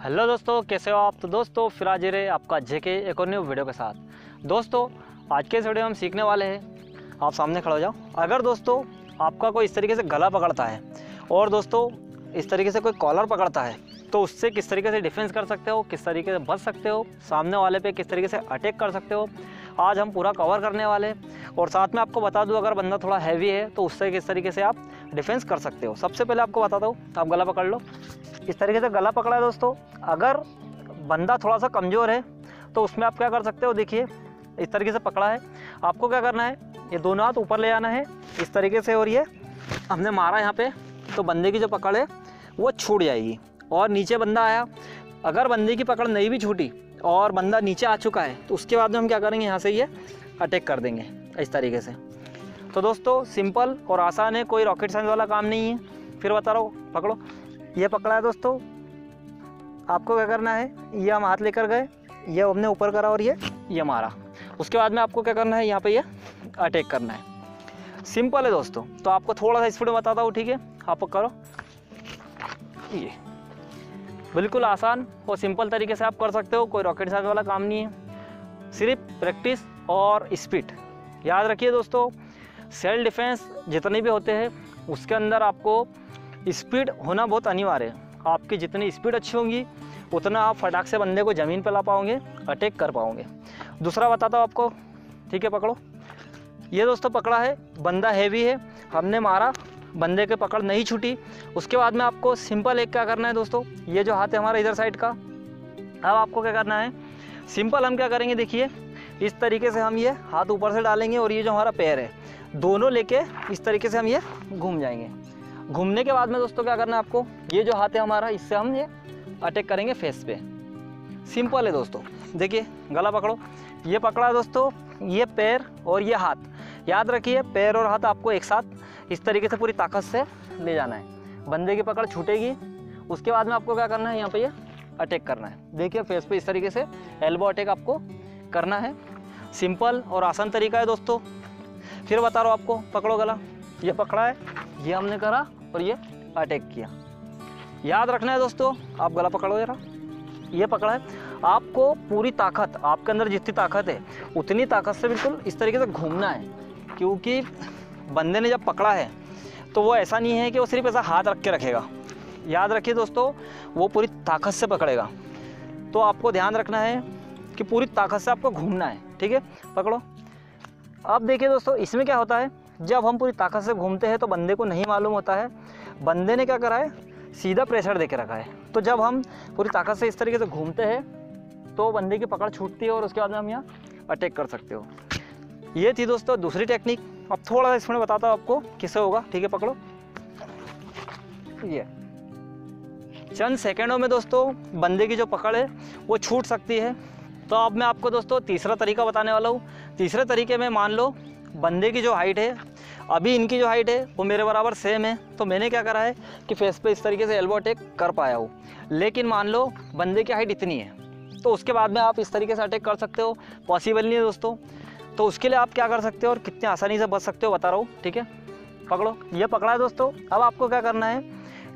Hello दोस्तों, कैसे हो आप? तो दोस्तों, फिर आज रहे आपका जेके एक और न्यू वीडियो के साथ। दोस्तों, आज के इस वीडियो में हम सीखने वाले हैं। आप सामने खड़े हो जाओ। अगर दोस्तों, आपका कोई इस तरीके से गला पकड़ता है और दोस्तों, इस तरीके से कोई कॉलर पकड़ता है तो उससे किस तरीके से डिफेंस कर सकते हो, किस तरीके से बच सकते हो, सामने वाले पे किस तरीके से अटैक कर सकते हो, आज हम पूरा कवर करने वाले हैं। और साथ में आपको बता दूँ, अगर बंदा थोड़ा हैवी है तो उससे किस तरीके से आप डिफेंस कर सकते हो। सबसे पहले आपको बताता हूँ, आप गला पकड़ लो। इस तरीके से गला पकड़ा है दोस्तों। अगर बंदा थोड़ा सा कमज़ोर है तो उसमें आप क्या कर सकते हो, देखिए, इस तरीके से पकड़ा है। आपको क्या करना है, ये दोनों हाथ ऊपर ले आना है। इस तरीके से और ये हमने मारा यहाँ पे तो बंदे की जो पकड़ है, वो छूट जाएगी। और नीचे बंदा आया। अगर बंदे की पकड़ नहीं भी छूटी और बंदा नीचे आ चुका है तो उसके बाद में हम क्या करेंगे, यहाँ से ये अटैक कर देंगे, इस तरीके से। तो दोस्तों सिंपल और आसान है, कोई रॉकेट साइंस वाला काम नहीं है। फिर बता रहा हूँ, पकड़ो। ये पकड़ा है दोस्तों। आपको क्या करना है, ये हम हाथ लेकर गए, ये हमने ऊपर करा और ये ये मारा। उसके बाद में आपको क्या करना है, यहाँ पे ये अटैक करना है। सिंपल है दोस्तों। तो आपको थोड़ा सा स्पीड में बताता हूँ, ठीक है? आप करो। ये। बिल्कुल आसान और सिंपल तरीके से आप कर सकते हो, कोई रॉकेट साइंस वाला काम नहीं है। सिर्फ़ प्रैक्टिस और स्पीड याद रखिए दोस्तों सेल्फ डिफेंस जितने भी होते हैं, उसके अंदर आपको स्पीड होना बहुत अनिवार्य है। आपकी जितनी स्पीड अच्छी होगी, उतना आप फटाक से बंदे को ज़मीन पर ला पाओगे, अटैक कर पाओगे। दूसरा बताता हूँ आपको, ठीक है, पकड़ो। ये दोस्तों पकड़ा है, बंदा हैवी है, हमने मारा, बंदे के पकड़ नहीं छूटी। उसके बाद में आपको सिंपल एक क्या करना है दोस्तों, ये जो हाथ है हमारा इधर साइड का, अब आपको क्या करना है सिंपल हम क्या करेंगे, देखिए, इस तरीके से हम ये हाथ ऊपर से डालेंगे और ये जो हमारा पैर है दोनों लेके इस तरीके से हम ये घूम जाएँगे। घूमने के बाद में दोस्तों क्या करना है आपको? ये जो हाथ है हमारा, इससे हम ये अटैक करेंगे फेस पे। सिंपल है दोस्तों। देखिए, गला पकड़ो। ये पकड़ा दोस्तों, ये पैर और ये हाथ। याद रखिए, पैर और हाथ आपको एक साथ इस तरीके से पूरी ताकत से ले जाना है। बंदे की पकड़ छूटेगी। उसके बाद में आपको क्या करना है? यहाँ पे ये अटैक करना है। देखिए फेस पे इस तरीके से एल्बो अटैक आपको करना है। सिंपल और आसान तरीका है दोस्तों। फिर बता रहा हूँ आपको, पकड़ो गला। ये पकड़ा है, ये हमने करा और ये अटैक किया। याद रखना है दोस्तों, आप गला पकड़ो जरा। ये पकड़ा है। आपको पूरी ताकत, आपके अंदर जितनी ताकत है, उतनी ताकत से बिल्कुल इस तरीके से घूमना है। क्योंकि बंदे ने जब पकड़ा है तो वो ऐसा नहीं है कि वो सिर्फ़ ऐसा हाथ रख के रखेगा। याद रखिए दोस्तों, वो पूरी ताकत से पकड़ेगा। तो आपको ध्यान रखना है कि पूरी ताकत से आपको घूमना है, ठीक है? पकड़ो। अब देखिए दोस्तों, इसमें क्या होता है? जब हम पूरी ताकत से घूमते हैं तो बंदे को नहीं मालूम होता है। बंदे ने क्या करा है? सीधा प्रेशर दे के रखा है। तो जब हम पूरी ताकत से इस तरीके से घूमते हैं तो बंदे की पकड़ छूटती है और उसके बाद में हम यहाँ अटैक कर सकते हो। ये थी दोस्तों दूसरी टेक्निक अब थोड़ा सा इसमें बताता हूँ आपको किससे होगा। ठीक है, पकड़ो। ये। चंद सेकेंडों में दोस्तों, बंदे की जो पकड़ है, वो छूट सकती है। तो अब मैं आपको दोस्तों तीसरा तरीका बताने वाला हूँ। तीसरे तरीके में मान लो, बंदे की जो हाइट है, अभी इनकी जो हाइट है, वो मेरे बराबर सेम है। तो मैंने क्या करा है कि फेस पे इस तरीके से एल्बो अटैक कर पाया हूँ। लेकिन मान लो, बंदे की हाइट इतनी है। तो उसके बाद में आप इस तरीके से अटैक कर सकते हो। पॉसिबल नहीं है दोस्तों। तो उसके लिए आप क्या कर सकते हो और कितने आसानी से बच सकते हो, बता रहा हूँ, ठीक है? पकड़ो। ये पकड़ा है दोस्तों। अब आपको क्या करना है,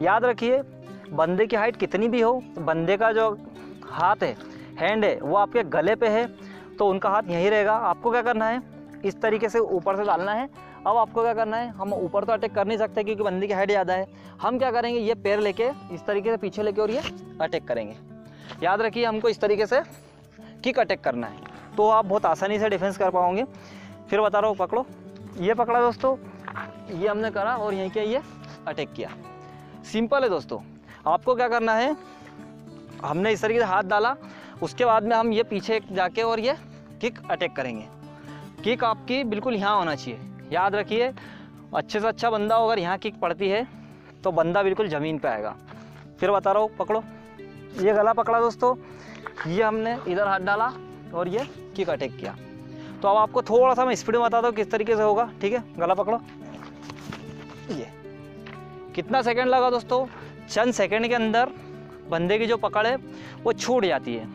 याद रखिए, बंदे की हाइट कितनी भी हो, बंदे का जो हाथ है हैंड है, वो आपके गले पे है तो उनका हाथ यहीं रहेगा। आपको क्या करना है? इस तरीके से ऊपर से डालना है। अब आपको क्या करना है? हम ऊपर तो अटैक कर नहीं सकते क्योंकि बंदी की हाइट ज़्यादा है हम क्या करेंगे? ये पैर लेके, इस तरीके से पीछे लेके और ये अटैक करेंगे। याद रखिए, हमको इस तरीके से किक अटैक करना है। तो आप बहुत आसानी से डिफेंस कर पाओगे। फिर बता रहा हूँ, पकड़ो। ये पकड़ा दोस्तों। ये हमने करा और यहीं के ये अटैक किया। सिंपल है दोस्तों। आपको क्या करना है? हमने इस तरीके से हाथ डाला। उसके बाद में हम ये पीछे जाके और ये किक अटैक करेंगे। किक आपकी बिल्कुल यहाँ होना चाहिए। याद रखिए, अच्छे से अच्छा बंदा अगर यहाँ किक पड़ती है तो बंदा बिल्कुल ज़मीन पर आएगा। फिर बता रहा हूँ, पकड़ो। ये गला पकड़ा दोस्तों। ये हमने इधर हाथ डाला और ये किक अटैक किया। तो अब आपको थोड़ा सा मैं स्पीड में बताता हूँ किस तरीके से होगा, ठीक है? गला पकड़ो। ये। कितना सेकंड लगा दोस्तों? चंद सेकंड के अंदर बंदे की जो पकड़ है, वो छूट जाती है।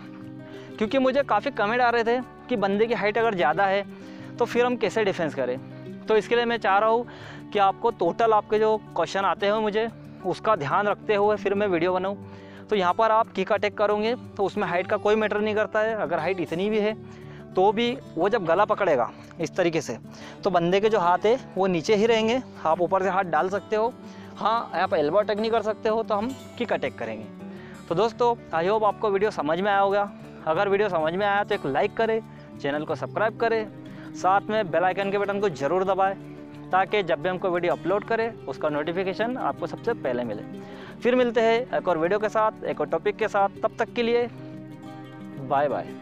क्योंकि मुझे काफ़ी कमेंट आ रहे थे कि बंदे की हाइट अगर ज़्यादा है तो फिर हम कैसे डिफेंस करें? तो इसके लिए मैं चाह रहा हूँ कि आपको टोटल आपके जो क्वेश्चन आते हैं मुझे, उसका ध्यान रखते हुए फिर मैं वीडियो बनाऊँ। तो यहाँ पर आप किक अटैक करोगे तो उसमें हाइट का कोई मैटर नहीं करता है। अगर हाइट इतनी भी है तो भी वो जब गला पकड़ेगा, इस तरीके से तो बंदे के जो हाथ है, वो नीचे ही रहेंगे। आप ऊपर से हाथ डाल सकते हो। हाँ आप एल्बो अटैक नहीं कर सकते हो तो हम किक अटैक करेंगे। तो दोस्तों आई होप आपको वीडियो समझ में आया होगा। अगर वीडियो समझ में आया तो एक लाइक करें, चैनल को सब्सक्राइब करें, साथ में बेल आइकन के बटन को ज़रूर दबाएँ, ताकि जब भी हमको वीडियो अपलोड करें, उसका नोटिफिकेशन आपको सबसे पहले मिले। फिर मिलते हैं एक और वीडियो के साथ, एक और टॉपिक के साथ, तब तक के लिए बाय बाय